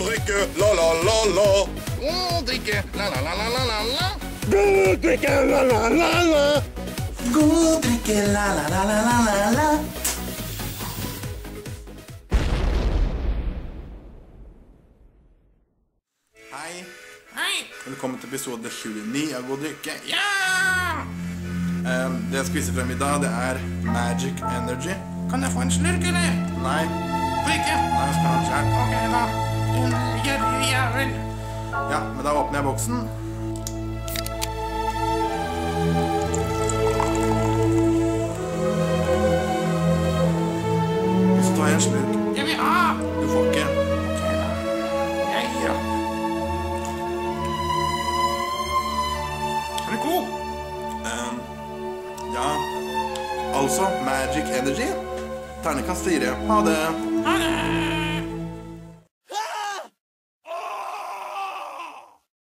drikke, la-la-la-la. Å, drikke, la-la-la-la-la-la. God drikke, la-la-la-la. God drikke, la-la-la-la-la-la. Hei, Hei. velkommen til episode 29 av God drikke. Ja! Um, det jeg skal vise frem i dag, det er Magic Energy. Kan jeg få en slurk, eller? Nei, Drikke? nei, jeg skal ha en. Ok, da. Ja, men da åpner jeg boksen. Og så tar jeg en slurk. Jeg vil ha. Du får ikke. Jeg gir opp. Er du god? Um, ja, altså Magic Energy. Ternekast 4. Ha det. Ha det.